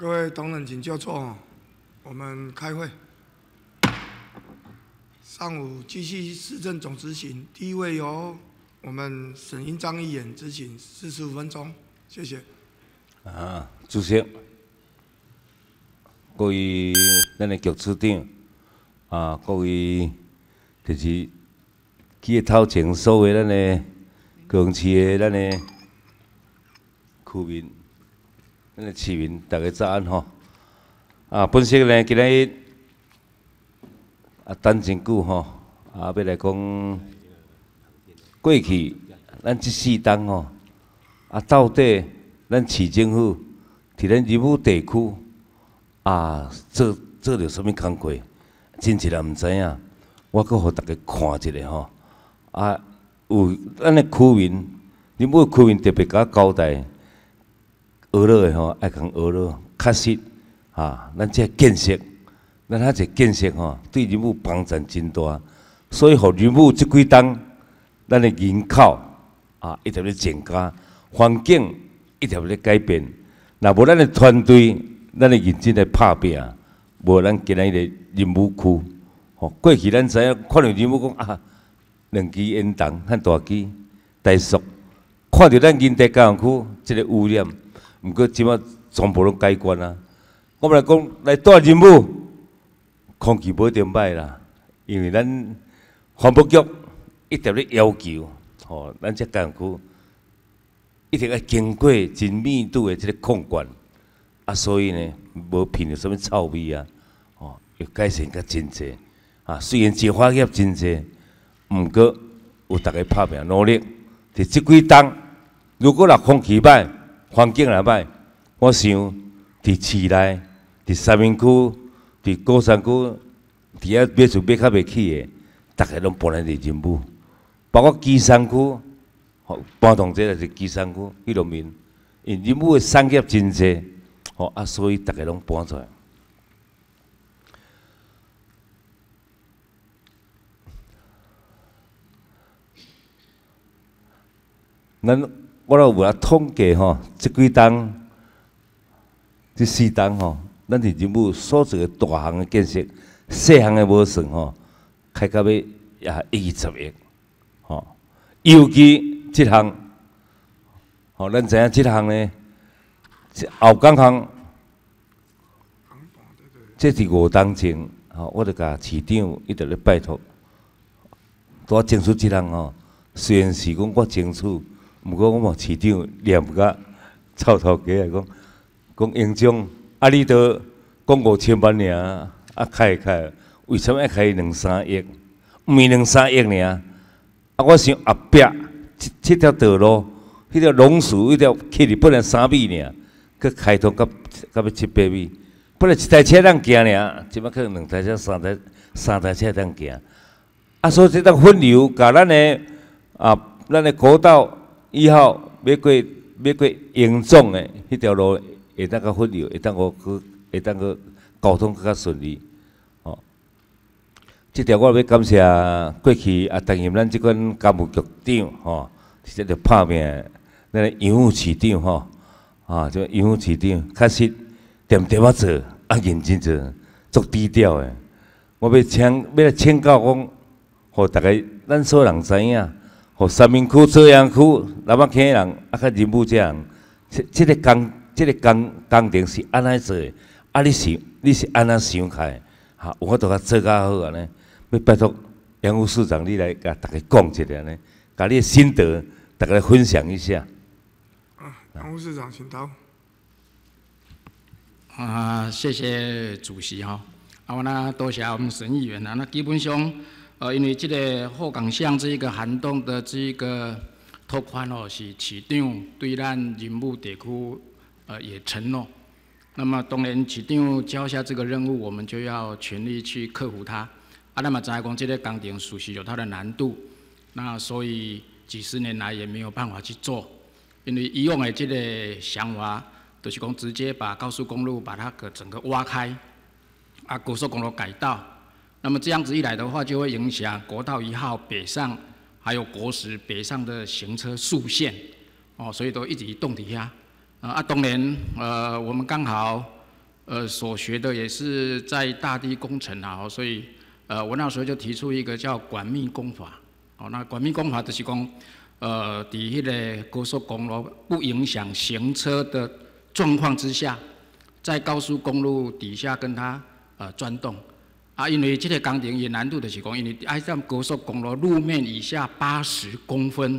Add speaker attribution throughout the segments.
Speaker 1: 各位同仁，请就座，我们开会。上午继续市政总执行，第一位由我们沈英章议员执行四十五分钟，谢谢。
Speaker 2: 啊，主席，各位咱的局处长，啊，各位就是企业头前所有咱的高雄市的咱的居民。咱个市民，大家早安吼！啊，本席呢，今日啊等真久吼，啊要来讲过去咱即四档吼，啊到底咱市政府伫咱仁武地区啊做做着啥物工课，真实也毋知影。我阁互大家看一下吼，啊有咱的区民，仁武区民特别甲交代。学了的吼，爱讲学了，确实啊，咱这建设，咱遐这建设吼，对人物帮助真大。所以，互人物即几档，咱的人口啊，一直咧增加，环境一直咧改变。若无咱的团队，咱的认真来拍拼，无咱今日的人物区。吼，过去咱知影看到人物讲啊，两支烟筒和大机大叔，看到咱仁德工区即个污染。毋过即马全部拢改观啊！我们来讲来带任务，空气无一定歹啦，因为咱环保局一直咧要求，吼，咱这港区一定要经过真密度的即个控管，啊，所以呢，无闻到什物臭味啊，吼，要改善较真济啊。虽然执法业真济，毋过有逐个拍拼努力，伫即几冬，如果若空气歹，环境也歹，我想伫市内、伫三明区、伫高山区，伫遐买厝买较袂起的，逐个拢搬来伫任务，包括基山区，吼，搬动者也是基山区迄路面，因任务的产业真济，吼啊，所以逐个拢搬出来。咱。我来有啊统计吼，即几档、即四档吼，咱是任务所做的大项的建设，细项的无算吼，开到尾也一二十亿，吼。尤其即项，吼，咱知影即项呢，后港项，这是五当前，吼，我著甲市长一直咧拜托，多争取即项吼，虽然是讲我争取。毋过，我嘛市长念甲臭头家来讲，讲英雄啊，你都讲五千万尔，啊开开，为什么要开两三亿？毋是两三亿尔，啊，我想后壁七七条道路，迄条龙树，迄条去日本来三米尔，佮开通到到要七八米，本来一台车通行尔，即摆可能两台车、三台、三台车通行。啊，所以即当分流，甲咱的啊，咱的国道。以后要过要过严重的迄条路，会当较分流，会当个去，会当个交通更较顺利。哦，即条我要感谢过去啊，担任咱即款干部局长，吼，即个拍拼，咱杨副市长，吼，啊，即杨副市长确实点点啊做，啊认真做，足低调的。我要请，要来请教讲，互逐个咱所有人知影。哦，三明区、朝阳区、南北坑人啊，较人物这样，这这个工，这个工工程是安怎做的？啊，你是你是安怎想开？哈，我都甲做较好安尼，要拜托杨副市长你来甲大家讲一下呢，甲你的心得大家分享一下。
Speaker 1: 啊，杨副市长，请到。
Speaker 3: 啊，谢谢主席哈。啊，我呢多谢我们沈议员啊，那基本上。呃，因为这个后港巷这一个涵洞的这一个拓宽哦，是市长对咱仁武地区呃也承诺。那么当然市长交下这个任务，我们就要全力去克服它。啊，那么再讲这个工程属实有它的难度，那所以几十年来也没有办法去做。因为以往的这个想法，都是讲直接把高速公路把它给整个挖开，啊，高速公路改道。那么这样子一来的话，就会影响国道一号北上，还有国十北上的行车速线，哦，所以都一直动底下。啊，当年呃，我们刚好呃所学的也是在大地工程啊，所以呃我那时候就提出一个叫管密工法，哦，那管密工法就是讲，呃，伫迄个高速公路不影响行车的状况之下，在高速公路底下跟它呃钻洞。啊，因为这个工程也难度的是讲，因为爱在高速公路路面以下八十公分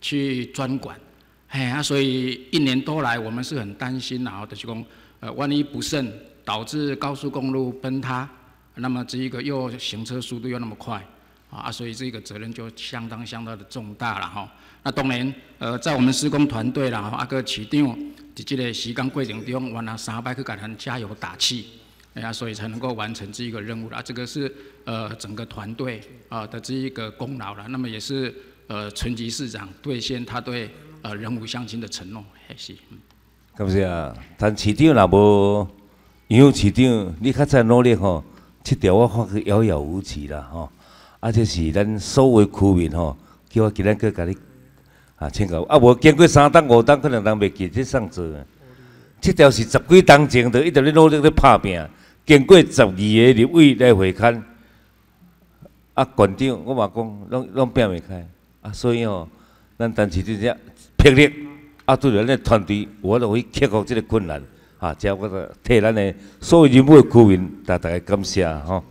Speaker 3: 去钻管，嘿啊，所以一年多来我们是很担心然后就是讲，呃，万一不慎导致高速公路崩塌，那么这一个又行车速度又那么快，啊，所以这个责任就相当相当的重大了哈。那当然，呃，在我们施工团队啦，阿个市长在这个施工过程中，我拿三百去给他加油打气。哎呀，所以才能够完成这一个任务啦。这个是呃整个团队啊的这一个功劳了。那么也是呃陈吉市长兑现他对呃人武乡亲的承诺，谢谢。
Speaker 2: 感谢啊，但市长若无，因为市长你较早努力吼，这条我看去遥遥无期啦吼。啊，这是咱所有区民吼，叫我今日去甲你啊请教。啊，无经过三档五档，可能人袂记这上做。这条是十几档前头一直咧努力咧拍拼。经过十二个立委来会勘，啊，馆长我嘛讲，拢拢变袂开，啊，所以吼，咱但是这只魄力，啊，对咱的团队，我都会克服这个困难，啊，这我个替咱的所有人物的居民，大大感谢吼。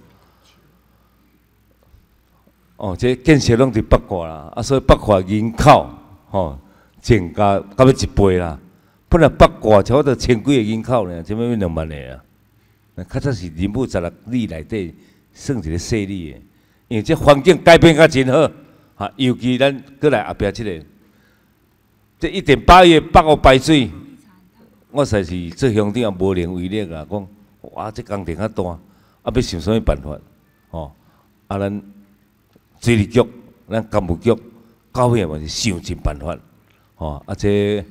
Speaker 2: 哦，这建设拢伫北挂啦，啊，所以北挂人口吼增加到要一倍啦，本来北挂差不多千几个人口呢，怎么变两万个啊？那较早是林木十六里内底算一个势力的，因为这环境改变较真好，哈，尤其咱过来后壁即个，这一点八月北湖排水，我实是做乡长也无能为力啊，讲哇，这工程较大，啊，要想啥物办法，吼，啊，咱水利局、咱干务局、到尾嘛是想尽办法，吼，啊，这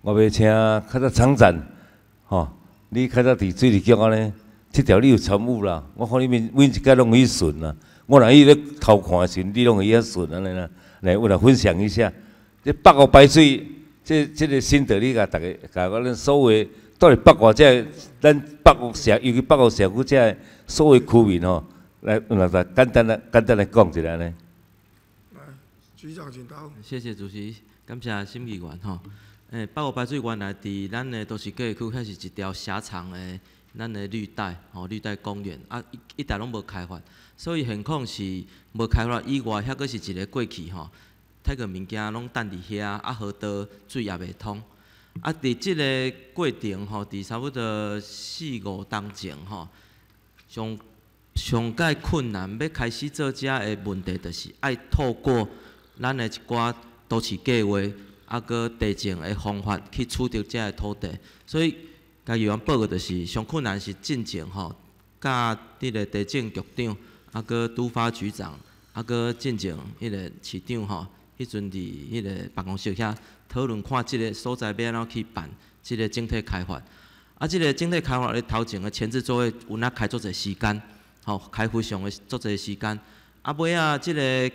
Speaker 2: 我要请较早厂长，吼，你较早伫水利局安尼。这条你有参悟啦，我看你每每一届拢会顺啦。我若伊咧偷看时，你拢会遐顺安尼啦。来，我来分享一下，这北湖排水，这这个心得，你甲大家，甲我咱所有到底北湖这，咱北湖社，尤其北湖社区这所有区民吼，来来来，简单来简单来讲一下呢。
Speaker 1: 来，局长请到。
Speaker 4: 谢谢主席，感谢新议员吼。诶，北湖排水原来伫咱的都市计划区，开是一条狭长的。咱的绿带吼，绿带公园啊，一一带拢无开发，所以现况是无开发以外，遐阁是一个过去吼，太个物件拢等伫遐，啊，河道水也未通。啊，伫即个过程吼，伫差不多四五当前吼，上上界困难要开始做遮的问题，就是爱透过咱的一寡都市计划，啊，搁地政的方法去取得遮个土地，所以。甲议员报告就是上困难是进前吼，甲迄个地政局长，啊搁都发局长，啊搁进前迄个市长吼，迄阵伫迄个办公室遐讨论看即个所在要安怎去办即个整体开发。啊，即个整体开发咧头前的前置作业有哪开足侪时间，吼开会上的足侪时间。啊尾啊，即个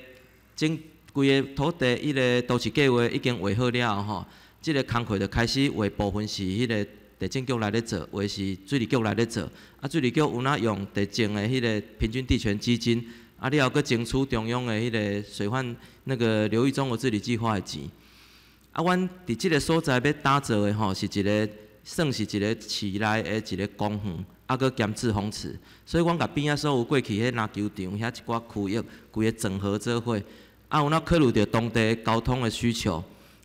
Speaker 4: 整规个土地迄个都市计划已经画好了吼，即个工课就开始画部分是迄个。地震局来咧做，或是水利局来咧做。啊，水利局有哪用地震的迄个平均地权基金，啊，你还搁争取中央的迄个水患那个流域综合治理计划的钱。啊，阮伫即个所在要打造的吼，是一个算是一个市内的一个公园，啊，佫兼治洪池。所以，阮甲边仔所有过去迄篮球场遐一寡区域，规个整合做伙，啊，有哪考虑到当地交通的需求。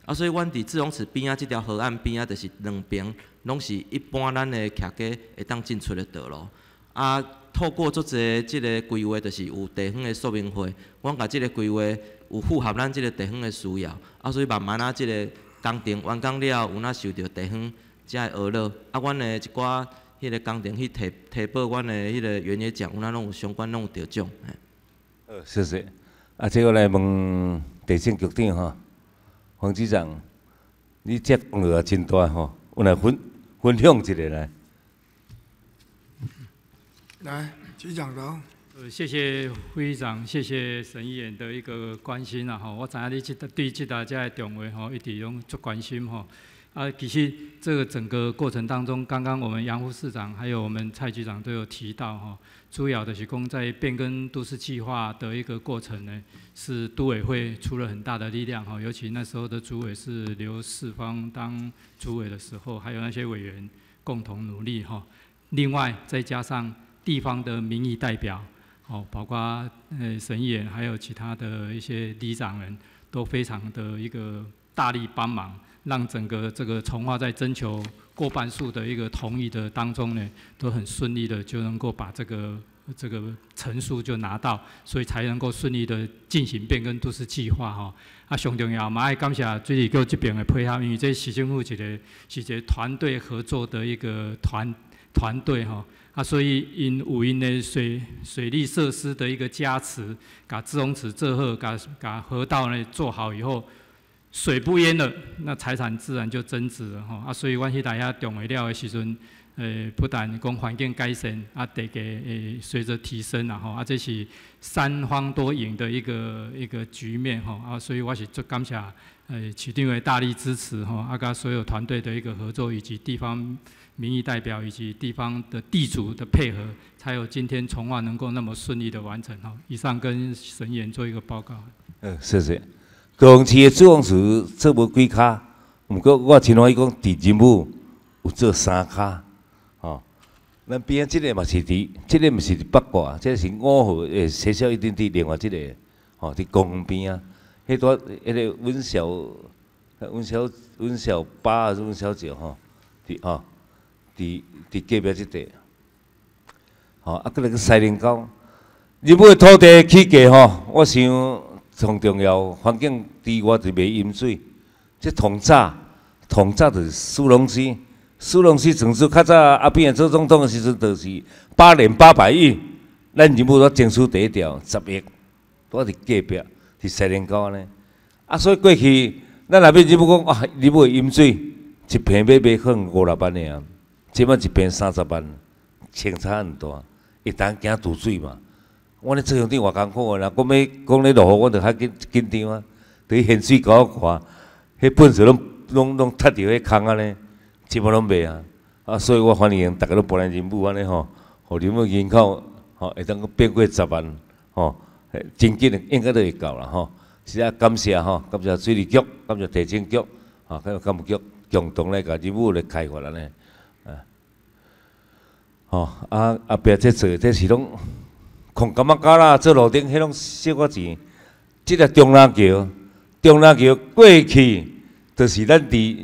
Speaker 4: 啊，所以阮伫治洪池边仔即条河岸边仔，就是两边。拢是一般咱的客家会当进出的道路，啊，透过做这即个规划，就是有地方的说明会，阮甲即个规划有符合咱即个地方的需要，啊，所以慢慢啊，即个工程完工了，有哪受到地方遮的恶扰，啊，阮的一寡迄个工程去提提报阮的迄个原业奖，有哪拢有相关拢有得奖。
Speaker 2: 好，谢谢。啊，接下来问地震局长吼，黄局长，你这功劳也真大吼，我来分。分享一下来，
Speaker 1: 来局长的。
Speaker 5: 呃，谢谢会长，谢谢沈议员的一个关心啊！吼，我知影你即对即大家的定位吼，一直拢足关心吼。啊，其实这个整个过程当中，刚刚我们杨副市长还有我们蔡局长都有提到哈，主要的是公在变更都市计划的一个过程呢，是都委会出了很大的力量哈，尤其那时候的主委是刘世芳当主委的时候，还有那些委员共同努力哈。另外再加上地方的民意代表，哦，包括呃省议员还有其他的一些里长人都非常的一个大力帮忙。让整个这个从化在征求过半数的一个同意的当中呢，都很顺利的就能够把这个这个陈述就拿到，所以才能够顺利的进行变更都市计划哈。啊，上重要嘛，爱感谢水利局这边的配合，因为这市政府一个是一个团队合作的一个团团队哈。啊，所以因五因的水水利设施的一个加持，把自洪池做好，把把河道呢做好以后。水不淹了，那财产自然就增值了哈啊！所以关系大家重为了的时阵，呃，不但讲环境改善，啊，得给呃随着提升然后啊，这是三方多赢的一个一个局面哈啊！所以我是做感谢呃起定为大力支持哈，啊，跟所有团队的一个合作，以及地方民意代表以及地方的地主的配合，才有今天从化能够那么顺利的完成哈。以上跟神言做一个报告。
Speaker 2: 嗯，谢谢。高雄市的主房池做无几卡，毋过我听欢喜讲地政府有做三卡，吼。咱边即个嘛是伫，即个毋是伫八卦，即个是五号诶，小小一点伫另外即个，吼，伫公园边啊。迄段迄个温小、温小、温小八还是温小九吼，伫吼，伫伫隔壁即块，吼，啊，搁来个西林沟，日本土地起价吼，我想。上重要环境之外就袂饮水，即同早同早就是苏龙溪，苏龙溪城市较早阿扁做总统的时阵，就是八年八百亿，咱全部都争取第一条十亿，我伫隔壁，伫西宁高呢。啊，所以过去咱那边只不讲啊，你要饮水，一瓶买买可能五六万尔，即摆一瓶三十万，相差很大，一旦惊堵水嘛。我咧做兄弟偌艰苦个啦，讲要讲咧落雨，我着较紧紧张啊。伫现水沟看，迄粪水拢拢拢踢着迄空啊咧，全部拢袂啊。啊，所以我欢迎逐个都搬来人物安尼吼，互人物人口吼会当变过十万吼，真紧诶应该都会够啦吼。是啊，感谢吼，感谢水利局，感谢地政局，吼，还有干部局共同来甲人物来开发安尼。啊，吼啊后壁这做这是拢。空干嘛搞啦？做路顶迄种小个钱，即个中南桥，中南桥过去就是咱伫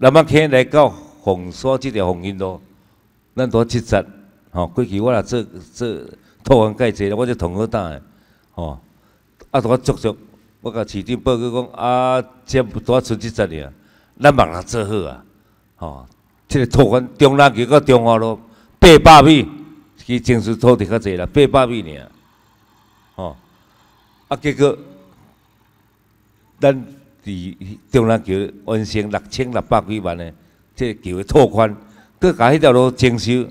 Speaker 2: 南门溪来到红山即条红运路，咱多七十，吼，过去我也做做拓荒改制，我就同好搭诶，吼，啊，拄啊足足，我甲市长报告讲，啊，这拄啊剩七十尔，咱慢慢做好啊，吼，即个拓荒中南桥到中华路八百米。伊种植土地较济啦，八百米尔，吼，啊，结果咱伫中南桥完成六千六百几万的，这桥的拓宽，佮甲迄条路征收，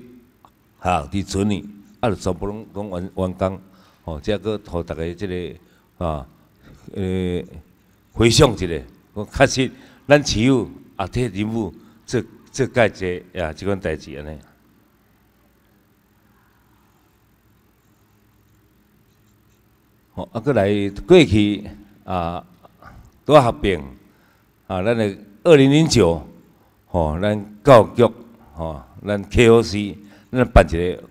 Speaker 2: 哈，伫村里，啊，就全部拢拢完完工，吼，再佮互逐个即个啊，呃，回想一下，我确实咱持有啊，替人物做做介济呀，即款代志安尼。啊，过来过去啊，多合并啊，咱的二零零九，吼，咱教育局，吼，咱 KOC，咱办一个，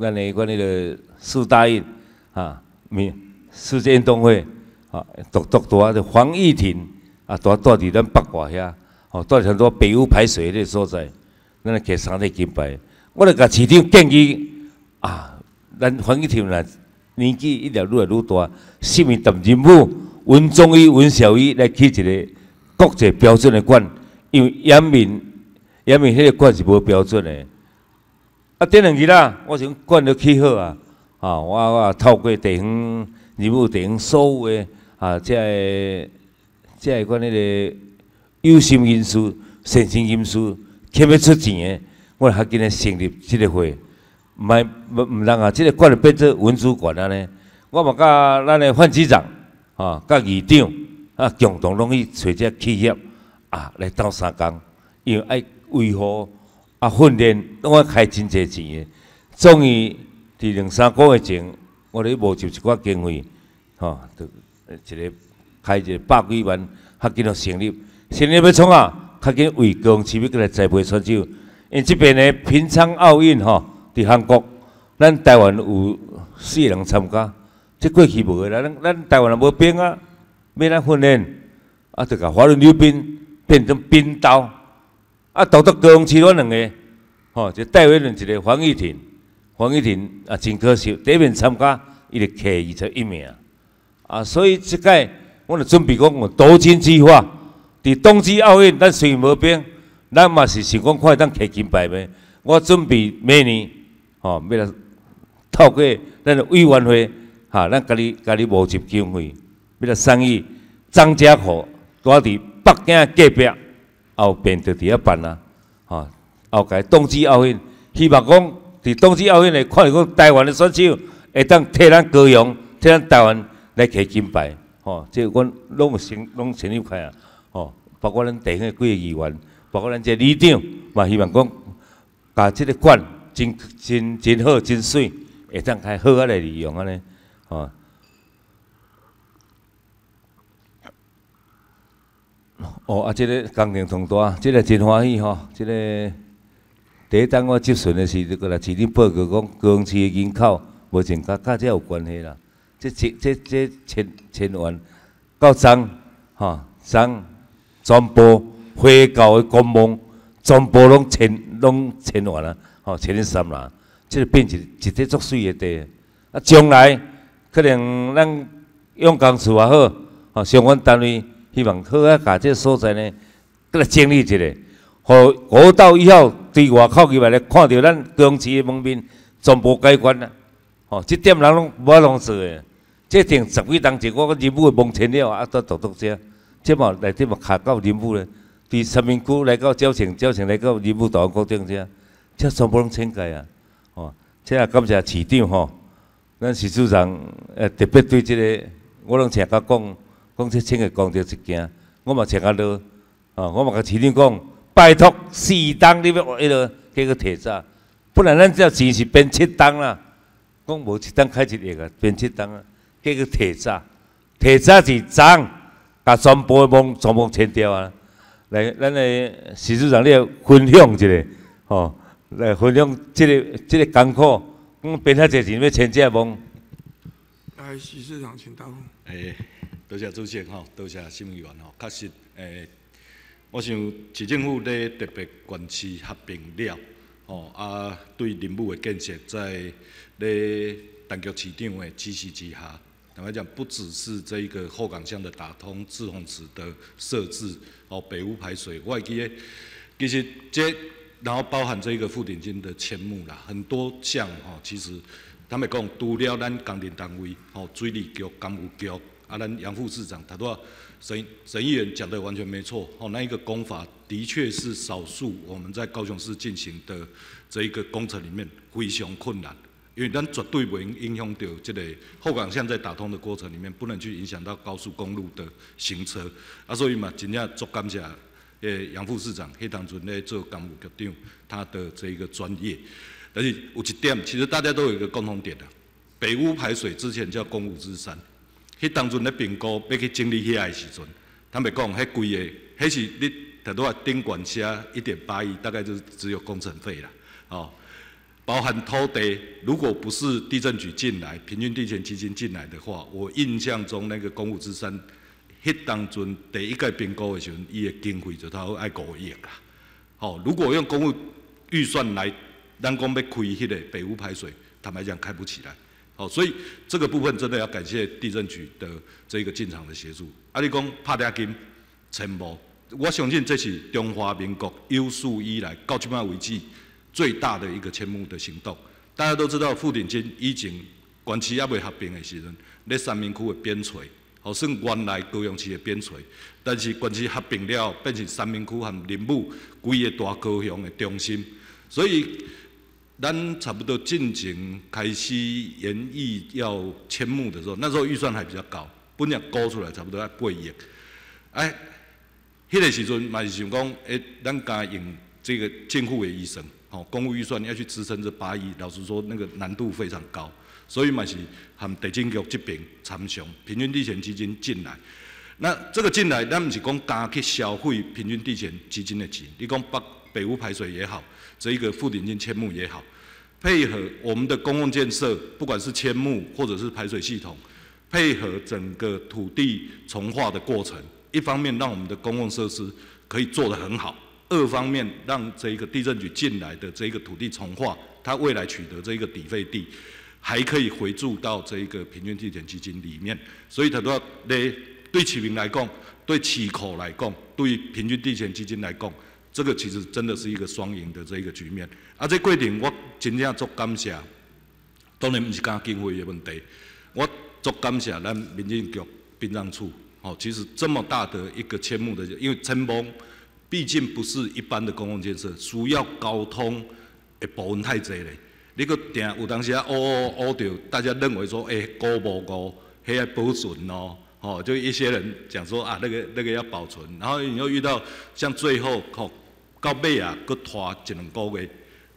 Speaker 2: 咱的关那个四大运啊，民世界运动会啊，独独大的黄玉婷啊，大带伫咱八卦遐，吼，带很多北欧排水个所在，咱来摕三块金牌。我来甲市长建议啊，咱黄义婷来。年纪一直愈来愈大，新民担任务，文中医、文小医来起一个国际标准的馆，因为阳明、阳明迄个馆是无标准的。啊，顶两日啦，我想馆都起好啊，啊，我我透过地方人物、地方所有的啊，即个即个款迄个有心人士、善心人士，欠要出钱的，我较紧来成立即个会。毋爱毋毋通啊！即个馆变做文书馆安尼，我嘛甲咱的范局长啊，甲议长啊，共同拢去找只企业啊来斗三工，因为爱维护啊训练，拢爱开真济钱的。终于伫两三个月前，我咧募集一寡经费，吼，就一个开一个百几万，较紧要成立。成立要创啊，较紧为高雄市要过来栽培选手。因即边的平昌奥运吼，伫韩国，咱台湾有四个人参加，即过去无个啦。咱咱台湾也无兵啊，要咱训练，啊，就甲华伦溜冰变成冰刀，啊，独独高雄市阮两个，吼，就带回一个黄玉婷，黄玉婷啊，真可惜，第一面参加伊就客二十一名，啊，所以即届我就准备讲有多金计划，伫冬季奥运咱虽然无兵，咱嘛是想讲快当摕金牌咩？我准备明年，吼，要来透过咱的委员会，哈，咱家己家己募集经费，要来生意张家口住伫北京隔壁，后边就伫遐办啦，吼，后界冬季奥运，希望讲伫冬季奥运会看到讲台湾的选手会当替咱高雄，替咱台湾来摕金牌，吼，即阮拢有成拢成立开啊，吼，包括咱地方几个议员。包括咱这里长嘛，希望讲，把这个馆真真真好、真水，会当开好啊来利用安尼，吼。哦，啊，这个工程同大，这个真欢喜吼。这个第一单我接顺的是这个啦，市长报告讲，高雄市的人口目前甲甲这有关系啦。即即即即千千万到涨，吼涨全部。回教的公墓全部拢千拢千万啊，吼迁去三啦，即个变一一块足水的地。啊，将来可能咱用工处也好，吼相关单位希望好啊，甲即个所在呢，搁来整理一下，互五到以后对外口入来咧，看到咱高雄市的门面全部改观啦。吼，即点人拢无通做的，即定十几当前我个任务蒙迁了，啊，都独独遮，即嘛内底嘛卡到任务咧。伫三明区来到招城，招城来到任务大学高中遮，即全部拢迁改啊！吼，这也感谢市长吼，咱市处长呃特别对即个，我拢请甲讲，讲这迁个功德一件，我嘛请甲落，吼，我嘛甲市长讲，拜托四档你要迄个加个铁闸，不然咱只钱是变七档啦，讲无七档开一个个变七档啊，加个铁闸，铁闸是脏，甲全部的梦全部迁掉啊！来，咱的徐市长，你分享一下，吼，来分享这个这个艰苦，讲变遐侪钱要迁这梦。
Speaker 1: 来，徐市长，请答复。
Speaker 6: 诶，多谢主席吼，多谢新闻员吼，确实，诶，我想市政府咧特别关市合并了，吼啊，对林务的建设在咧陈局市长的支持之下。坦白讲，不只是这一个后港巷的打通滞洪池的设置，哦，北屋排水，我记得其实这然后包含这个富鼎金的迁木啦，很多项哈，其实他们讲除了咱工程单位，吼，水利局、干务局，啊，咱杨副市长，他都沈沈议员讲的完全没错，哦，那一个工法的确是少数我们在高雄市进行的这一个工程里面非常困难。因为咱绝对不影影响到这个后港巷在打通的过程里面，不能去影响到高速公路的行车，啊，所以嘛，真正足感谢诶杨副市长，迄当阵咧做港务局长，他的这一个专业。但是有一点，其实大家都有一个共同点的，北屋排水之前叫公务之山，迄当阵咧评估要去整理遐个时阵，他们讲迄贵个，迄是你头拄啊顶管写一点八亿，大概就只有工程费啦，哦。包含土地，如果不是地震局进来，平均地权基金进来的话，我印象中那个公务之山，迄当阵第一届评估的时候，伊的经费就差不多爱五亿啦。好，如果用公务预算来，咱讲要开迄个北湖排水，坦白讲开不起来。好，所以这个部分真的要感谢地震局的这个进场的协助。啊，你讲拍点金，全部，我相信这是中华民国有史以来到即摆为止。最大的一个迁墓的行动，大家都知道，富鼎金以前关区还未合并的时阵，咧三明区的边陲，好算原来高雄市的边陲，但是关系合并了，变成三明区和林武规个大高雄的中心，所以咱差不多进前开始演绎要迁墓的时候，那时候预算还比较高，本来估出来差不多要八亿，哎，迄个时阵嘛是想讲，诶，咱家用这个政府的医生，吼，公务预算要去支撑这八亿，老实说那个难度非常高，所以嘛是和地震局这边参详平均地权基金进来。那这个进来，咱毋是讲加去消费平均地权基金的钱，你讲北北屋排水也好，这一个富鼎金迁木也好，配合我们的公共建设，不管是迁木或者是排水系统，配合整个土地重化的过程，一方面让我们的公共设施可以做得很好，二方面让这一个地震局进来的这一个土地重化，它未来取得这一个底费地，还可以回注到这一个平均地权基金里面，所以他都要咧。对市民来讲，对市口来讲，对平均地权基金来讲，这个其实真的是一个双赢的这一个局面。啊，这规定我真正足感谢，当然不是讲经费的问题，我足感谢咱民政局殡葬处。哦，其实这么大的一个迁墓的，因为城崩毕竟不是一般的公共建设，需要交通的部分太多了。你个定有当时啊，哦哦哦着，大家认为说，哎，高无高，迄个保存哦。哦，就一些人讲说啊，那个那个要保存，然后你又遇到像最后哦，到尾啊，搁拖一两个月，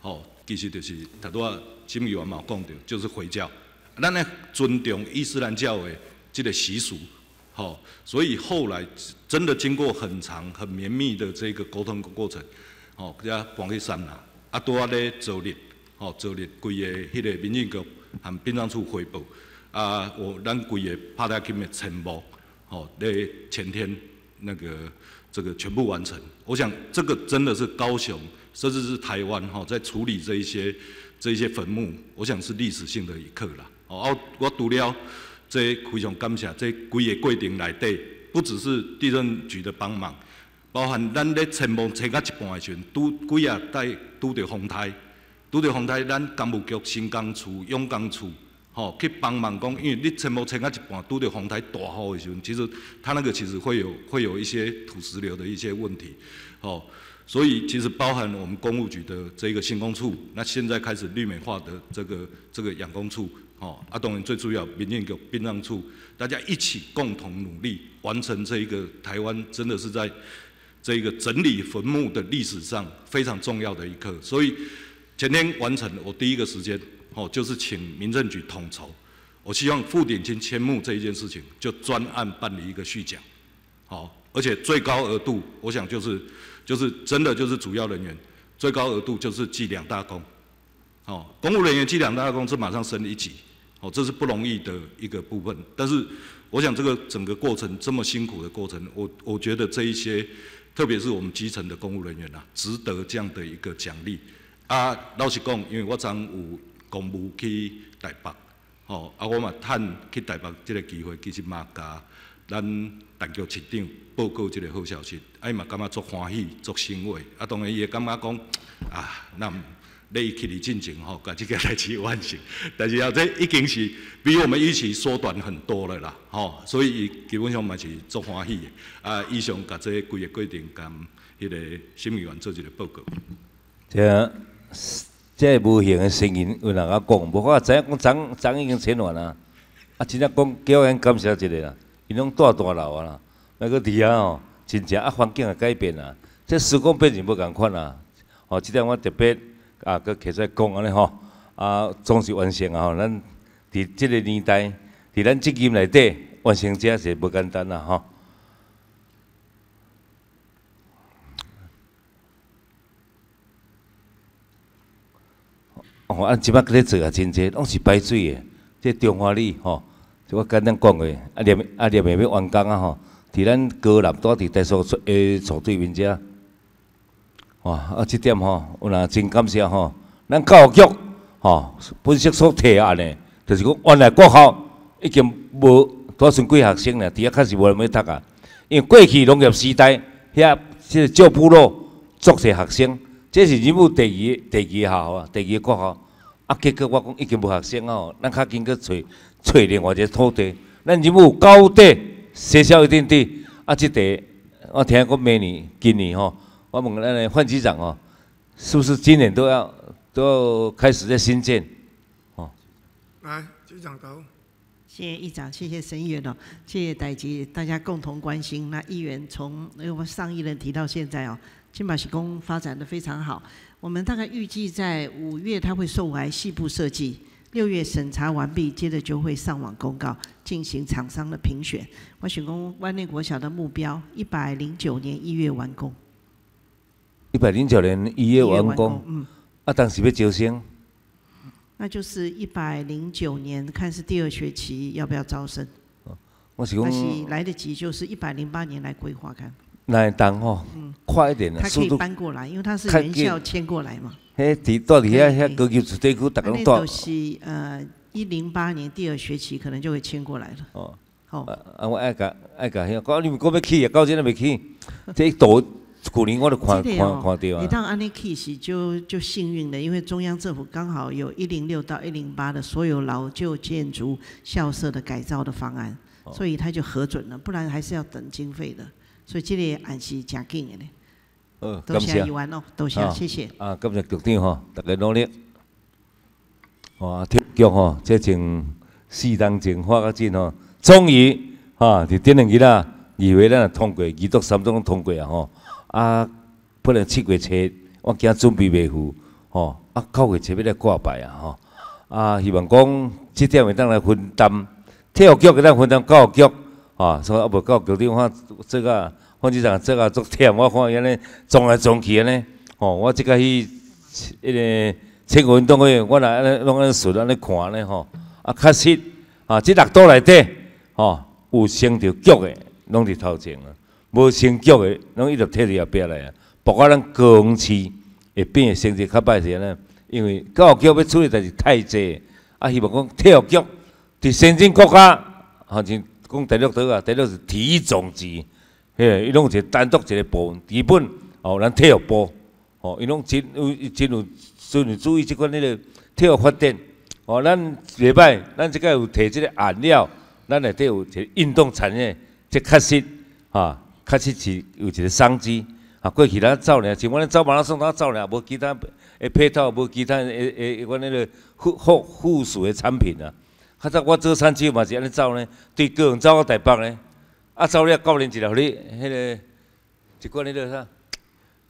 Speaker 6: 哦，其实就是他都要新语员嘛讲着，就是回教，咱呢尊重伊斯兰教的这个习俗，吼，所以后来真的经过很长很绵密的这个沟通过程，吼哦，加广去山啦，啊，都啊咧做力，哦，昨日规个迄个民政局和殡葬处汇报。啊，我咱规个帕达金的全部，哦，在前天那个这个全部完成。我想这个真的是高雄，甚至是台湾哈，在处理这一些这一些坟墓，我想是历史性的一刻啦。哦，我除了这非常感谢这规个过程内底，不只是地震局的帮忙，包含咱咧迁墓迁到一半的时阵，拄几啊带拄着风台，拄着风台，咱工务局新工处、永工处。吼，去帮忙讲，因为你全部撑到一半，拄着风台大雨的时候，其实它那个其实会有会有一些土石流的一些问题，吼，所以其实包含我们公务局的这个新工处，那现在开始绿美化的这个这个养工处，吼，啊，当然最主要民政局殡葬处，大家一起共同努力，完成这一个台湾真的是在这一个整理坟墓的历史上非常重要的一刻，所以前天完成，我第一个时间。哦，就是请民政局统筹，我希望付点金迁墓这一件事情，就专案办理一个续奖，好，而且最高额度，我想就是就是真的就是主要人员最高额度就是记两大功，哦，公务人员记两大功是马上升一级，哦，这是不容易的一个部分，但是我想这个整个过程这么辛苦的过程，我我觉得这一些，特别是我们基层的公务人员啊，值得这样的一个奖励，啊，老实讲，因为我常有。公务去台北，吼，啊，我嘛趁去台北即个机会，其实嘛甲咱陈局市长报告即个好消息，啊，伊嘛感觉足欢喜、足欣慰，啊，当然伊会感觉讲，啊，那你去哩进前吼，甲即个代志完成，但是后这已经是比我们预期缩短很多了啦，吼，所以伊基本上嘛是足欢喜的，啊，以上甲这规个规定，甲迄个新议员做一个报告。
Speaker 2: 这。这无形的声音有人甲讲，无我知影讲张张已经签完啊，啊，真正讲叫人感谢一个啦，因拢大大楼啊啦，那个底下吼，真正啊环境也改变啦，这时光变成无共款啦，哦，即点我特别啊，搁起出来讲安尼吼，啊，总是完成啊吼，咱伫即个年代，伫咱职业内底完成这是无简单啦吼。哦，啊，即摆搁咧做啊，真济拢是排水的，即中华里吼，就我简单讲个，啊连啊连袂要完工啊吼，伫咱高南多伫台所出诶所对面遮，哇，啊即点吼，有若真感谢吼，咱教育局吼，本色所提案的，就是讲原来国校已经无多剩几学生了，伫遐确实无人要读啊，因为过去农业时代遐即旧部落足侪学生。这是任务第二、第二校啊，第二国校。啊，结果我讲已经无学生哦，咱较紧去找找另外一个土地。咱任务高低小小一点点。啊，即地我听讲明年、今年吼，我问咱个范局长哦，是不是今年都要都要开始在新建？
Speaker 1: 哦，来局长头。
Speaker 7: 谢谢议长，谢谢沈议员哦，谢谢代吉，大家共同关心。那议员从我们上一任提到现在哦，金马喜宫发展的非常好。我们大概预计在五月他会送来细部设计，六月审查完毕，接着就会上网公告进行厂商的评选。我选公万内国小的目标，一百零九年一月完工。
Speaker 2: 一百零九年一月完工，
Speaker 7: 嗯，
Speaker 2: 啊，当时要招生。
Speaker 7: 那就是一百零九年，看是第二学期要不要招生？
Speaker 2: 我是讲，
Speaker 7: 还是来得及，就是一百零八年来规划看。
Speaker 2: 那当吼，快一点
Speaker 7: 他可以搬过来，因为他是原校迁过来嘛。
Speaker 2: 嘿，伫到底遐遐高级住宅区，大家
Speaker 7: 都都是呃一零八年第二学期可能就会迁过来了。哦，好。
Speaker 2: 啊，我爱甲爱甲遐，讲你们讲要去啊，到现在未去，这一多。去年我都看看看到啊！
Speaker 7: 你当安尼 case 就就幸运了，因为中央政府刚好有一零六到一零八的所有老旧建筑校舍的改造的方案，所以他就核准了，不然还是要等经费的。所以这个还是真紧的多谢议员哦，多谢，谢谢。
Speaker 2: 啊，感谢局长吼，大家努力。哇，体局吼，这从四当前发个进吼，终于哈，就顶两日啦，二月咱通过，二到三中通过啊吼。啊，不能七月初，我惊准备袂赴，吼！啊，九月初要来挂牌啊，吼！啊，希望讲即点会当来分担，体育局会当分担教育局，啊，所以啊无教育局地方这个，反正上这个足忝，我看伊安尼撞来撞去安尼，吼！我即个去迄个青运动会，我来安尼拢安尼顺安尼看咧，吼！啊，确实啊，即六岛内底，吼，有升着局的，拢伫头前啊。无升局的，拢一直退伫后壁来啊！包括咱高雄市会变的成绩较歹些呢，因为教育局要处理代志太济，啊，希望讲体育局伫先进国家，好像讲第六岛啊，第六是体育总局，嘿，伊拢有一个单独一个部门，基本哦，咱体育部，哦，伊拢真有真有专门注意即款迄个体育发展，哦，咱礼拜咱即个有摕即个颜料，咱内底有一个运动产业，即确实啊。确实是有一个商机啊！过去咱走呢，像阮咧走马拉松，咱走呢，无其他诶配套，无其他诶诶，阮迄个附附附属诶产品啊。较早我做产区嘛是安尼走呢，对高雄走到台北呢，啊走了教练一条你迄个一罐迄个啥，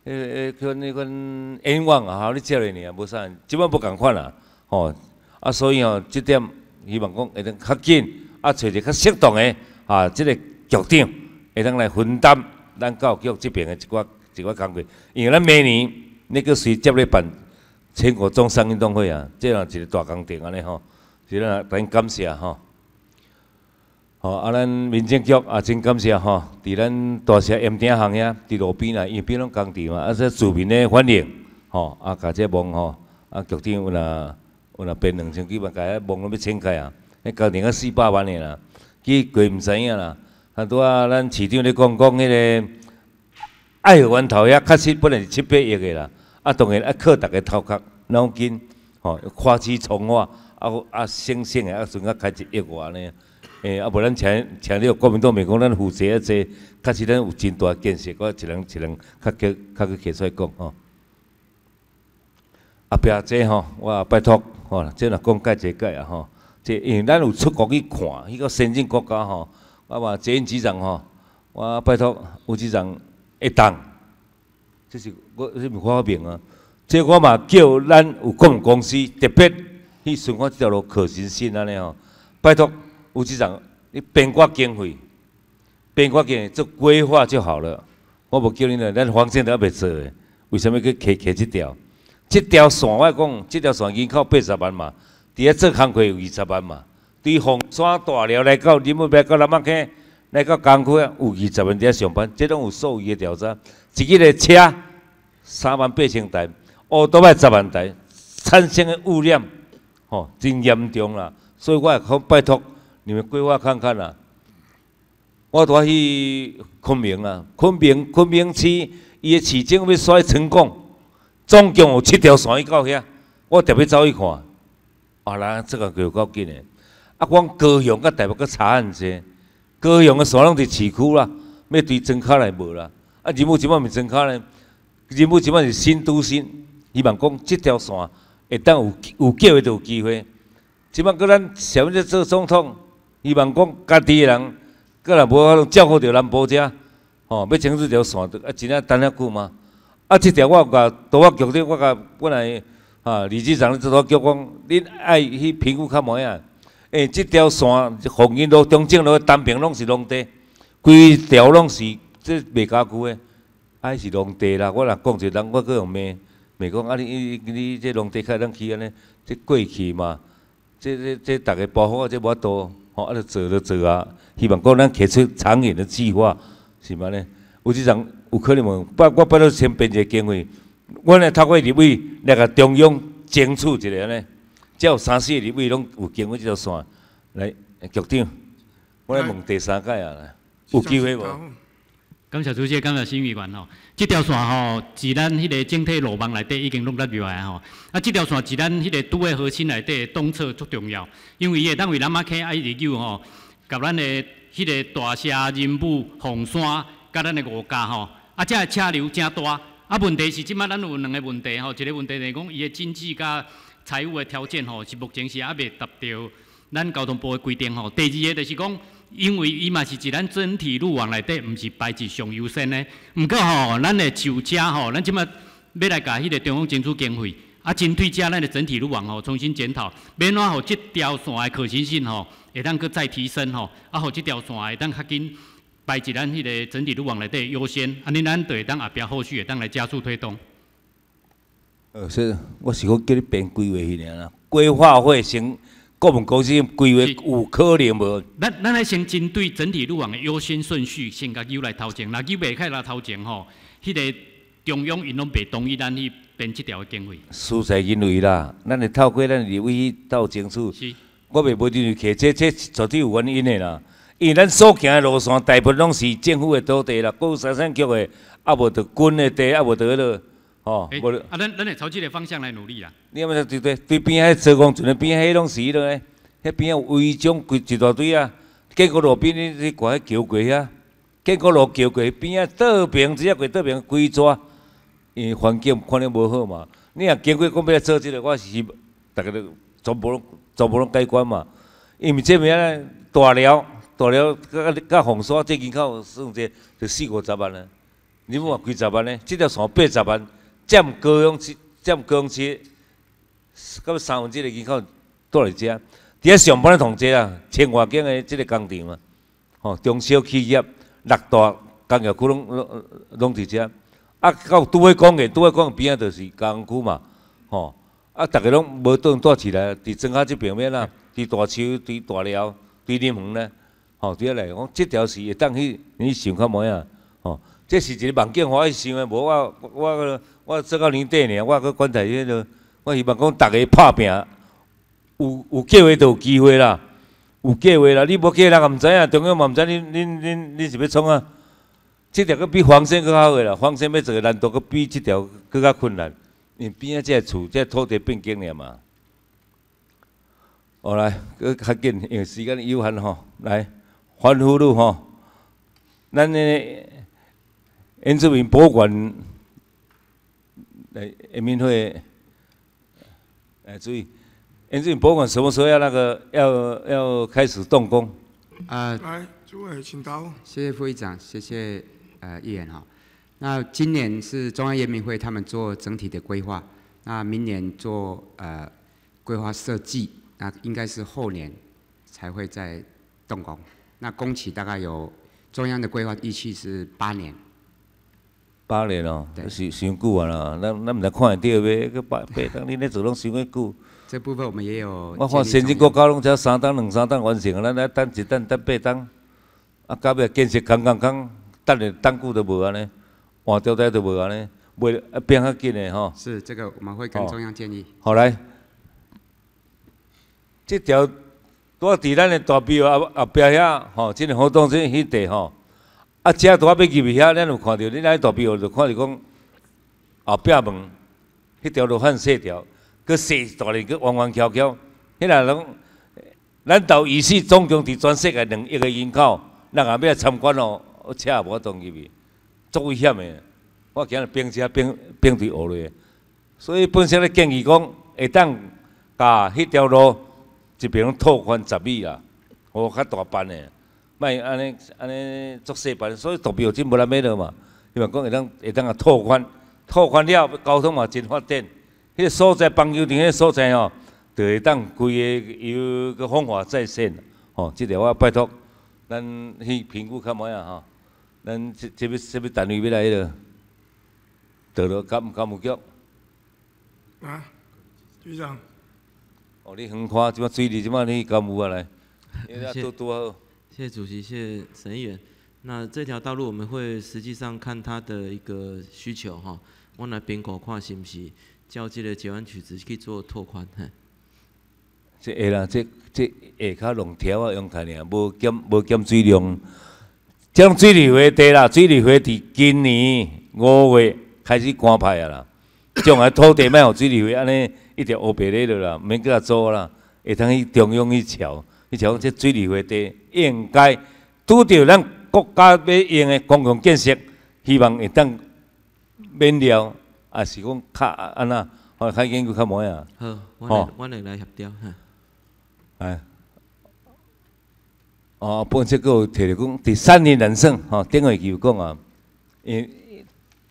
Speaker 2: 迄个迄款迄款 N 旺啊，吼，你接咧呢，无啥，即摆无共款啦，吼啊，所以吼，即点希望讲会当较紧，啊，找一个较适当的啊，即个局长。会当来分担咱教育局即边的一寡一寡工作，因为咱明年那个谁接咧办全国中山运动会啊，这样一个大工程安尼吼，是咱咱感谢吼。吼啊，咱民政局也真感谢吼，伫咱大社盐埕巷遐，伫路边啊，因边拢工地嘛，啊说住民的反应，吼啊，甲这梦吼，啊局长有若有若变两千几万，甲遐梦拢要清开啊，迄工程啊四百万的啦，去过毋知影啦。啊，拄啊，咱市长咧讲讲迄个爱河湾头遐，确实本来是七八亿个啦。啊，当然啊，靠逐个头壳脑筋，吼，花枝葱花，啊啊，省省的啊，剩啊开一亿外呢。诶，啊，无咱请请了国民党，咪讲咱负责啊，这确实咱有真大建设，我一人一人较较较去起出来讲吼。啊，别这吼，我拜托吼，这若讲解一解啊吼，这因为咱有出国去看，迄个先进国家吼。我话捷运局长吼，我拜托吴局长一当，这是我这么发明啊。这我嘛叫咱有公公司特别你顺看这条路可行性安尼吼。拜托吴局长，你边挂经费，边挂经费做规划就好了。我无叫你来，咱方向都还未做诶。为什么去开开这条？这条线我讲，这条线人口八十万嘛，伫遐做工课有二十万嘛。对凤山大寮来到林木边到南马坑来到工区，有二十万伫上班，即拢有数据的调查。一日个车三万八千台，乌多摆十万台，产生的污染吼真严重啦。所以我也好拜托你们规划看看啦。我带去昆明啊，昆明昆明市伊的市政要甩成功，总共有七条线去到遐，我特别走去看。啊，人，这个够够紧的。啊，光高雄甲台北个差很济，高雄个线拢伫市区啦，要对庄卡来无啦。啊，日暮即摆咪庄卡咧，日暮即摆是新都心，希望讲即条线会当有有机会就有机会。即摆搁咱想要做总统，希望讲家己的人，个若无法通照顾着南部遮，吼，要整这条线，啊，真正等遐久嘛？啊，即条我甲都我局长，我甲本来啊，李局长咧做叫讲，恁爱去评估较模样。诶，即条线，红云路、中正路、单平拢是农地，规条拢是即袂家具诶，爱是农地啦。我若讲一个人，我搁用骂，骂讲啊，你你你这农地开咱去安尼，即过去嘛，即即即逐个保护啊，即无法度，吼，啊，着做着做啊。希望讲咱提出长远的计划，是嘛呢？有即种有可能无？拜我拜托先编一个经费，阮来透过立委来甲中央争取一个安尼。只有三四个立委拢有经过即条线，来局长，我来问第三届啊，有机会无？
Speaker 8: 感谢主席，感谢新议员吼。即条线吼，是咱迄个整体路网内底已经录入入来吼。啊，即条线是咱迄个都会核心内底东侧足重要，因为伊会当为南马溪爱日久吼，甲咱的迄个大厦、人武、凤山，甲咱的五家吼，啊，遮车流真大。啊，问题是即摆咱有两个问题吼，一个问题就是讲伊的经济甲财务的条件吼，是目前是还未达到咱交通部的规定吼。第二个就是讲，因为伊嘛是一咱整体路网内底，毋是排在上优先的。毋过吼，咱的就车吼，咱即摆要来甲迄个中央争取经费，啊，针对遮咱的整体路网吼，重新检讨，免怎吼即条线的可行性吼，会当搁再提升吼，啊，互即条线会当较紧排在咱迄个整体路网内底优先，安尼咱就会当后壁后续会当来加速推动。
Speaker 2: 呃，是，我是讲叫你编规划去尔啦。规划会先，国门公司规划有可能无？
Speaker 8: 咱咱来先针对整体路网的优先顺序，先甲由来头前。若伊袂开来头前吼，迄个中央因拢袂同意咱去编即条经费。
Speaker 2: 实在因为啦，咱会透过咱立委斗争取。
Speaker 8: 是。
Speaker 2: 我袂无认为客这这绝对有原因的啦。因为咱所行的路线，大部分拢是政府的土地啦，各三三局的，啊无着军的地，啊无着迄落。哦，
Speaker 8: 无啊，咱咱会朝即个方向来努力啦。
Speaker 2: 你有对对对边迄做工，船边迄拢是迄落诶，迄边啊违章规一大堆啊。建国路边你你过迄桥过遐，建国路桥过边啊倒平只要过倒平规抓，因为环境可能无好嘛。你若经过讲要来做即个，我是逐个都全部拢全部拢改观嘛。因为这边啊大寮大寮甲甲红沙这人口算者就四五十万啊。你莫话几十万呢？即条线八十万。占高雄市，占高雄市，到三分之一人口住伫遮。伫遐上班的同志啊，千外间的即个工厂嘛，吼，中小企业六大工业区拢拢拢伫遮。啊，到拄位讲的，拄位讲边仔就是工区嘛，吼。啊，逐个拢无倒住起来，伫庄下即边面啦，伫大树、伫大寮、伫林园咧，吼，伫遐来讲，即条是会当去你想看模样，吼。这是一个梦境，我想的，无我我我做到年底呢，我搁管在迄落，我希望讲逐个拍拼，有有计划就有机会啦，有计划啦，你无计划人也毋知影，中央嘛毋知恁恁恁恁是要创啊？这条搁比黄线搁较好啦，黄线要做个难度搁比这条搁较困难，因边仔即个厝即，个土地变更了嘛。好来，搁较紧，因为时间有限吼，来，欢呼路吼，咱呢？原住民博物馆来人民会，来注意，原住民博物馆什么时候要那个要要开始动工？
Speaker 1: 啊，来，诸位请到。
Speaker 9: 谢谢副议长，谢谢呃议员哈。那今年是中央人民会他们做整体的规划，那明年做呃规划设计，那应该是后年才会再动工。那工期大概有中央的规划预期是八年。
Speaker 2: 八年哦，是伤久啊啦，咱咱毋知看会着未？个八八当恁咧做拢伤过久。
Speaker 9: 这部分我们也有。
Speaker 2: 我看先进国家拢才三等两三等完成啊，咱来等一等等八等，啊，到尾建设刚刚刚，等咧等久都无安尼，换掉代都无安尼，袂啊变较紧的吼。
Speaker 9: 是，这个我们会跟中央建议。
Speaker 2: 好来，这条拄啊伫咱的大庙后后壁遐吼，即个活动这迄地吼。啊，车拄啊要入去遐，咱有看到，恁来大庙就看到讲后壁门，迄条路很细条，佮细大哩，佮弯弯翘翘，迄个拢，咱到仪式总共伫全世界两亿个人口，人也要参观哦，车也无法通入去，足危险的。我今日冰车冰冰对学落，所以本身咧建议讲，会当甲迄条路一边拓宽十米啊，哦，较大班的，莫安尼安尼作细班，所以图标真无咱要落嘛。因为讲会当会当啊拓宽，拓宽了交通嘛真发展。迄个所在棒球场迄个所在吼，就会当规个有个方法再现。吼，即条我拜托咱去评估看卖啊吼。咱即即要即要单位要来迄个，得了干干务局。
Speaker 1: 啊，局长。
Speaker 2: 哦，你横看即摆水利即摆你干务啊来？
Speaker 4: 谢谢。谢谢主席，谢谢沈议员。那这条道路我们会实际上看它的一个需求哈，我来边口看是毋是交接的截弯曲子去做拓宽。
Speaker 2: 这会啦，这这下骹弄条啊用看尔，无减无减水量。种水利会地啦，水利会伫今年五月开始关派啊啦。种个土地卖互水利会，安尼一条乌白咧了啦，免佮他做啦。会通去中央去桥，去桥这水利会地应该拄着咱。国家要用的公共建设，希望会当免了，也是讲较安那，或较研究较无影。
Speaker 4: 好，我来，我来来协调哈。
Speaker 2: 哎，哦，本这个提了讲第三年人生，哈，电话就讲啊，因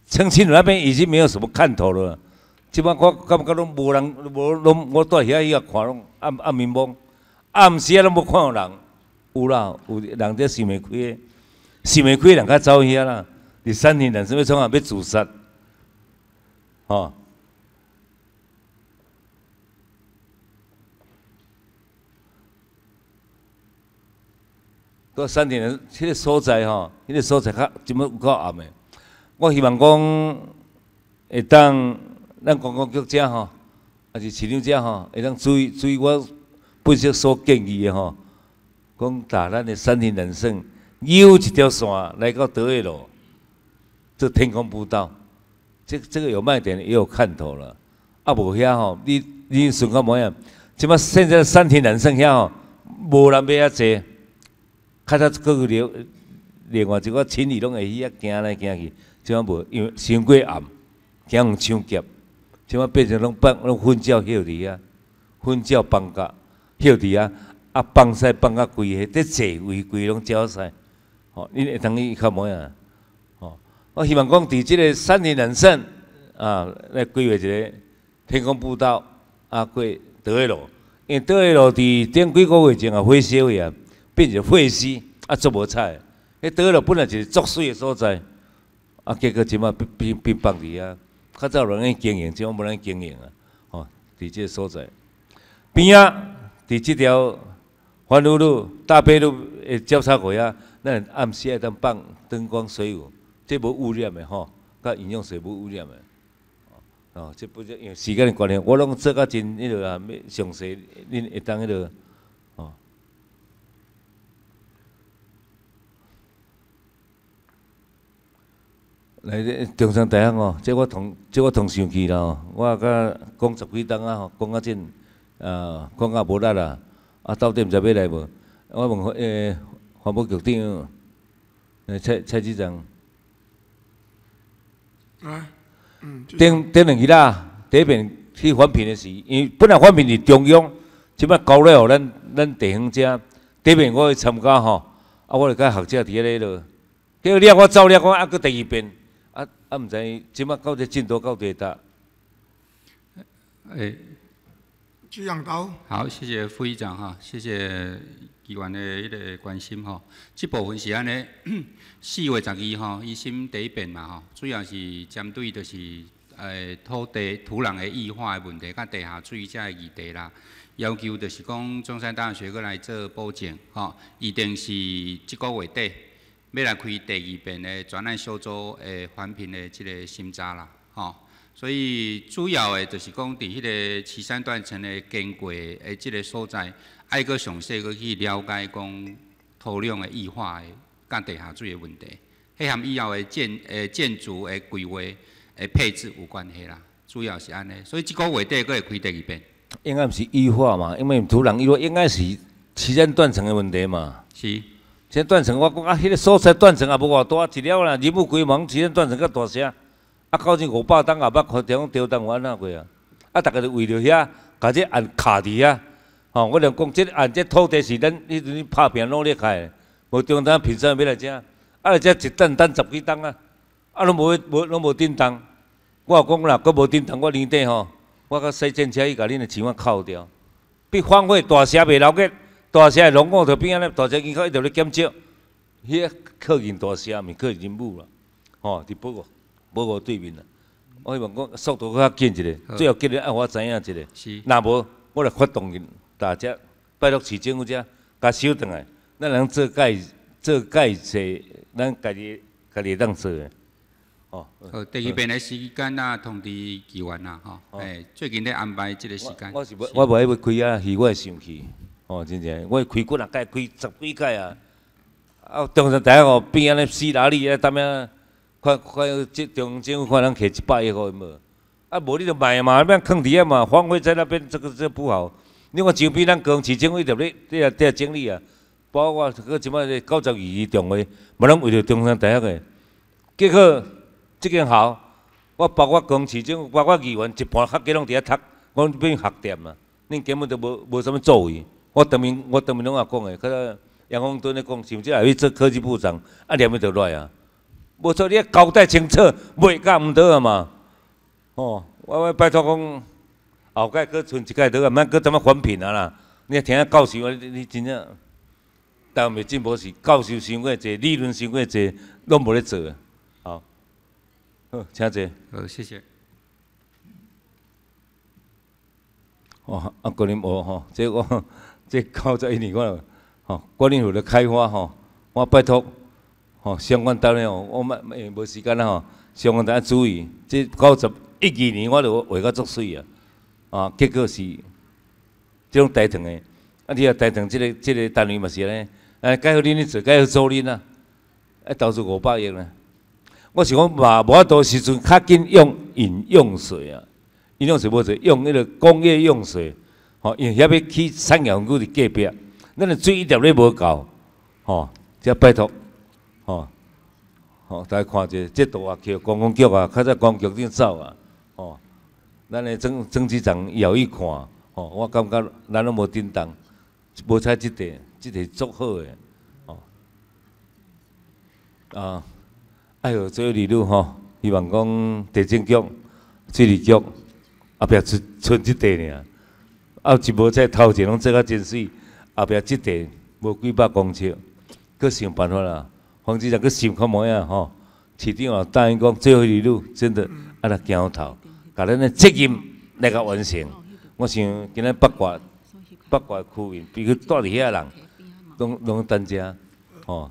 Speaker 2: 澄清那边已经没有什么看头了。即摆我感觉拢无人，无拢我住遐伊个看拢暗暗暝蒙，暗时啊拢无看有人，有啦，有人在想袂开。是袂开人家走遐啦，第三天人生要创啊要自杀，吼。到三点人，迄个所在吼，迄个所在较即么有够暗的。我希望讲会当咱公共局者吼，还是市长者吼，会当注意注意我本身所建议的吼，讲打咱的三天人生。有一条线来到德月路，这天空步道，这这个有卖点，也有看头了。啊，无遐吼，你你想看模样？即摆现在三天两胜遐吼，无人要遐坐，看他各个另另外一个情侣拢会去遐行来行去，即摆无，因为伤过暗，惊互抢劫，即摆变成拢放拢瞓觉休伫遐，瞓觉放假休伫遐，啊放屎放甲规下，这坐位规拢鸟屎。哦，恁会当伊较模样，哦，我希望讲伫即个三年人生啊，来规划一个天空步道啊，过德一路，因为德一路伫顶几个月前啊，火烧去啊，变成废墟啊，做无彩。迄德一路本来就是作水的所在，啊，结果即马变变变放伫遐，较早人去经营，即马无人经营啊，哦，伫即个所在边啊，伫即条环路路、大北路的交叉口啊。咱暗时爱当放灯光水雾，这无污染的吼，甲饮用水无污染的。哦，这不是因为时间的关系，我拢做较真迄落啊，要详细恁会当迄落，哦。来，这中山大学哦，这我同这我同上去啦，我甲讲十几档啊，吼，讲啊真，啊，讲啊无力啦，啊，到底毋知要来无？我问诶。环保局长，呃，蔡蔡局长，啊，嗯，顶顶两日啦，第一遍去环评的时，因为本来环评是中央，即摆交了互咱咱地方者，第一遍我去参加吼，啊，我就甲学者伫咧落，结果了我走了，我啊佫第二遍，啊啊，毋知即摆到底进度到底搭？
Speaker 1: 诶，局长到。
Speaker 10: 好，谢谢副议长哈，谢谢。议员的迄个关心吼，即部分是安尼，四月十二号伊审第一遍嘛吼，主要是针对就是诶土地土壤的异化的问题，甲地下水遮的议题啦，要求就是讲中山大学过来做保证吼，一定是即个月底要来开第二遍的专案小组诶环评的即个审查啦吼，所以主要的就是讲伫迄个岐山断层的经过诶即个所在。爱阁详细阁去了解讲土壤的异化的甲地下水的问题，迄含以后的建诶建筑的规划诶配置有关系啦，主要是安尼，所以即个话题阁会开第二遍。
Speaker 2: 应该毋是异化嘛，因为土壤异化应该是期间断层的问题嘛。
Speaker 10: 是，
Speaker 2: 现断层我讲啊，迄个所在断层也无偌大，一了啦，日暮规忙，期间断层较大些，啊，到前五百吨也捌看地方调动完哪过啊，啊，逐个就为着遐，甲这按卡伫遐。吼，我连讲，即按这土地是咱迄阵拍拼努力开的，无中当凭啥要来遮？啊来遮一等等十几档啊，啊拢无无拢无叮当。我讲啦，佫无叮当，我年底吼，我甲洗战车去甲恁的钱我扣掉。比荒废大社袂留个，大社龙岗头边仔咧，大社机构一直咧减少，迄个靠近大社，咪靠近武啦，吼，伫保护保护对面啦。我希望讲速度较紧一个，最后紧咧爱我知影一个。
Speaker 10: 是。
Speaker 2: 若无，我来发动大家拜托市政府遮，甲收转来，咱能做介做介济，咱家己家己会当做的。哦。
Speaker 10: 好，第二遍的时间啊，通知议员啦，吼，诶，最近咧安排即个时间。
Speaker 2: 我是要，我无要开啊，戏我会生气，哦，真正，我开几啊届，开十几届啊，啊，中山大学哦边安尼死哪里啊，踮遐，看看即中政府看能摕一百亿互伊无？啊，无你就卖嘛，免囥伫遐嘛，荒废在那边，这个这不好。你看周边咱高雄市政府特别这啊整理啊，包括个即摆九十二亿重话，无咱为着中山大学的，结果即间校，我包括高雄市政府，包括议员一半学计拢伫遐读，我变学店啊，恁根本都无无啥物作为。我当面我当面拢也讲的，佮杨光敦咧讲，甚至还去做科技部长，啊念伊就来啊，无错，你交代清楚，袂甲毋得啊嘛。哦，我我拜托讲，后盖搁剩一届倒啊，免搁怎么返聘啊啦？你听教授，你你真正，台湾进步是教授伤过济，理论伤过济，拢无咧做。好，好，请坐。
Speaker 10: 好，谢谢。
Speaker 2: 哦，啊，国林无吼，这我 这九十一年我吼，国林湖的开发吼，我拜托吼相关单位吼，我嘛诶无时间啦吼，相关单位注意，这九十。一二年我就画甲足水啊，啊，结果是即种台糖的，啊，你啊台糖即个即个单位嘛是安尼，哎，介好恁咧做，介好做恁啊，啊，投资五百亿呢。我是讲嘛，无法度时阵较紧用饮用水啊，饮用水无做，用迄个工业用水，吼，因遐要去产业园区伫隔壁，咱的水一点咧无够，吼，则拜托，吼，吼，大家看者，这大啊桥公共局啊，较早公局顶走啊。哦，咱的曾曾局长遥一看，哦，我感觉咱拢无叮当，无采即块，即块足好诶，哦，啊，哎呦，做二路吼，希望讲地震局、水利局，后壁出出即块尔，啊，一无在头前拢做甲真水，后壁即块无几百公尺，搁想办法啦，黄局长搁想看模样吼，市长啊答应讲最后一路真的啊来行头。把咱的责任来个完成。我想今日八卦八卦区域，比如住伫遐人，拢拢担遮，哦，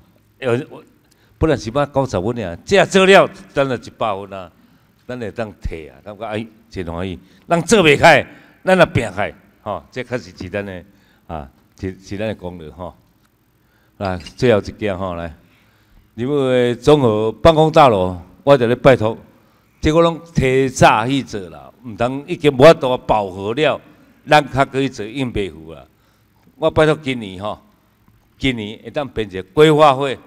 Speaker 2: 我本来是要九十分尔，这做了，等了一百分啊，咱会当摕啊，感觉哎真欢喜。咱做袂开，咱也拼开，吼，这确实是咱的啊，是是咱的功劳吼。来，最后一件吼来，你们的综合办公大楼，我伫咧拜托。即个拢提早去做啦，毋通已经无法度饱和了，咱较可以做应备户啦。我拜托今年吼，今年会当编一个规划会，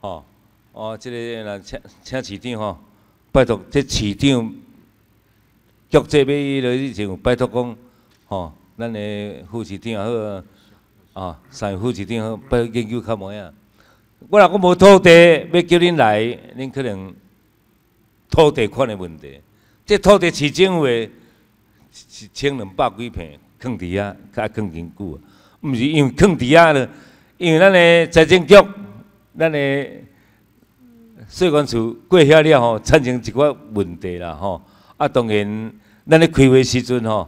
Speaker 2: 吼，哦，即个若请请市长吼，拜托即市长，局这边落以前拜托讲，吼，咱的副市长也好，啊，三副市长好，拜研究较无影。我若讲无土地，要叫恁来，恁可能。土地款的问题，这土地市政府是千两百几平，囥伫遐，较囥真久啊。毋是因为囥伫遐了，因为咱的财政局、咱的税管处过遐了吼，产生一寡问题啦吼。啊，当然，咱咧开会时阵吼，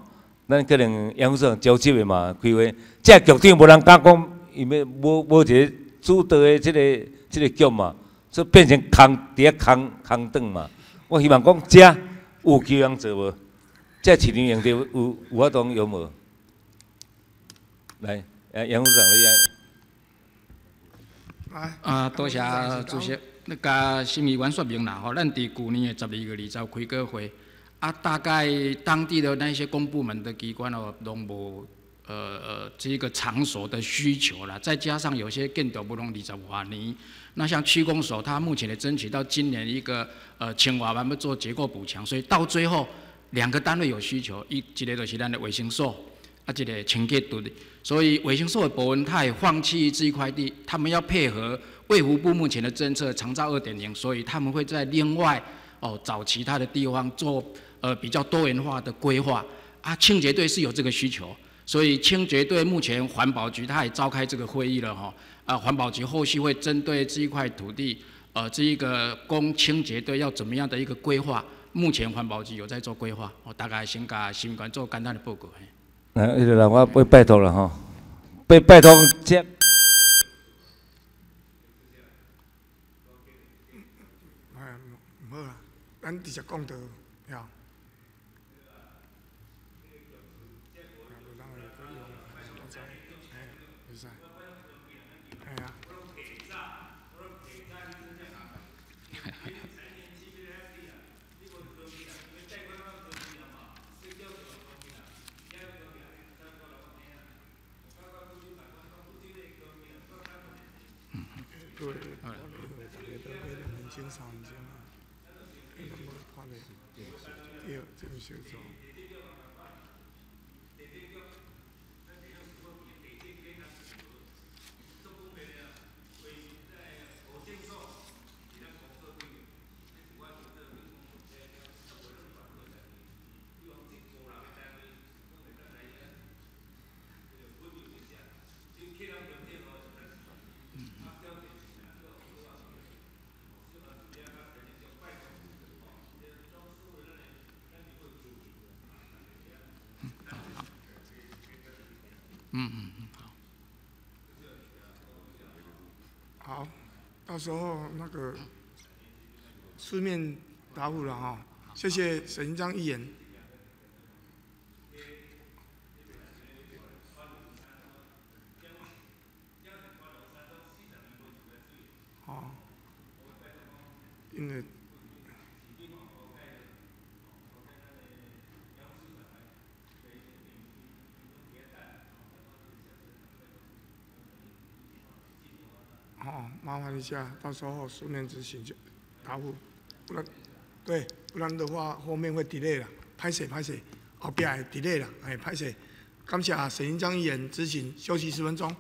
Speaker 2: 咱可能杨副长交接的嘛，开会，这局长无人敢讲，因为无无一个主导的即个即个局嘛，所以变成空伫遐空空等嘛。我希望讲，这有机会做无？这市场用着有有法度有无？来，杨副长
Speaker 1: 你来。
Speaker 3: 啊，多谢主席，那个新议员说明啦，吼，咱伫去年的十二月二十开个会，啊，大概当地的那些公部门的机关哦，拢无呃呃这个场所的需求啦，再加上有些建筑不拢二十多年。那像区公所，他目前的争取到今年一个呃千瓦万要做结构补强，所以到最后两个单位有需求，一一个就是咱的卫生所，啊这个清洁度的，所以卫生所的部门他也放弃这一块地，他们要配合卫福部目前的政策长照二点零，所以他们会在另外哦找其他的地方做呃比较多元化的规划啊。清洁队是有这个需求，所以清洁队目前环保局他也召开这个会议了哈啊，环保局后续会针对这一块土地呃这一个供清洁队要怎么样的一个规划，目前环保局有在做规划，我大概先甲新管做简单的报告。
Speaker 2: 来，迄个人我拜拜托了吼，拜拜托接。
Speaker 1: 哎，唔好啦，咱直接讲到了。哎呀。对，我哋大家都比较年轻三年啊，你都无看咧，对，这个小组。
Speaker 3: 嗯嗯嗯，好。
Speaker 1: 好，到时候那个书面答复了哈，谢谢沈章议员。看，一下，到时候书面执行就答复，不然，对，不然的话后面会 delay 了，拍摄拍摄，后边 delay 了，哎，拍摄。感谢沈英章议员执行，休息十分钟。